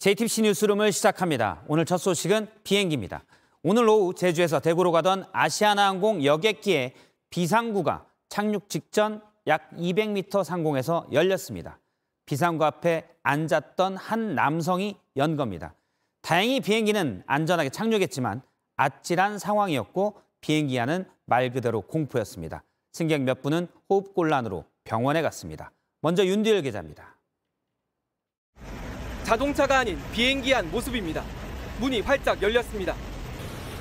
JTBC 뉴스룸을 시작합니다. 오늘 첫 소식은 비행기입니다. 오늘 오후 제주에서 대구로 가던 아시아나항공 여객기의 비상구가 착륙 직전 약 200m 상공에서 열렸습니다. 비상구 앞에 앉았던 한 남성이 연 겁니다. 다행히 비행기는 안전하게 착륙했지만 아찔한 상황이었고 비행기 안은 말 그대로 공포였습니다. 승객 몇 분은 호흡곤란으로 병원에 갔습니다. 먼저 윤두열 기자입니다. 자동차가 아닌 비행기 안 모습입니다. 문이 활짝 열렸습니다.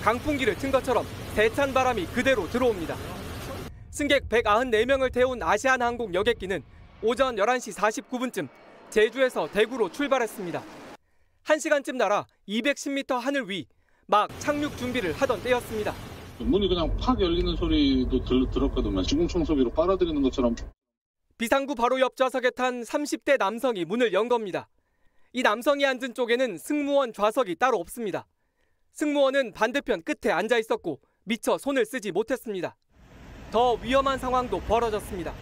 강풍기를 튼 것처럼 대찬 바람이 그대로 들어옵니다. 승객 194명을 태운 아시아나항공 여객기는 오전 11시 49분쯤 제주에서 대구로 출발했습니다. 1시간쯤 날아 210m 하늘 위 막 착륙 준비를 하던 때였습니다. 문이 그냥 팍 열리는 소리도 들, 들었거든요. 진공청소기로 빨아들이는 것처럼 비상구 바로 옆 좌석에 탄 30대 남성이 문을 연 겁니다. 이 남성이 앉은 쪽에는 승무원 좌석이 따로 없습니다. 승무원은 반대편 끝에 앉아 있었고 미처 손을 쓰지 못했습니다. 더 위험한 상황도 벌어졌습니다.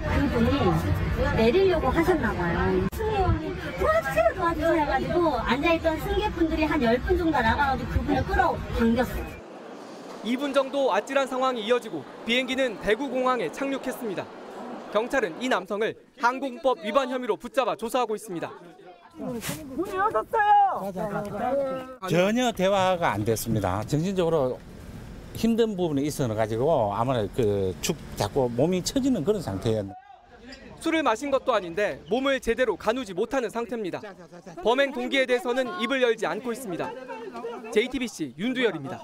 그분이 내리려고 하셨나 봐요. 승무원이 도와주세요 도와주세요 해가지고 앉아있던 승객분들이 한 10분 정도 나가가지고 그분을 끌어당겼어요. 2분 정도 아찔한 상황이 이어지고 비행기는 대구공항에 착륙했습니다. 경찰은 이 남성을 항공법 위반 혐의로 붙잡아 조사하고 있습니다. 전혀 대화가 안 됐습니다. 정신적으로 힘든 부분이 있어 가지고 아무래도 그축 자꾸 몸이 처지는 그런 상태였는데. 술을 마신 것도 아닌데 몸을 제대로 가누지 못하는 상태입니다. 범행 동기에 대해서는 입을 열지 않고 있습니다. JTBC 윤두열입니다.